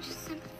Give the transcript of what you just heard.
just something.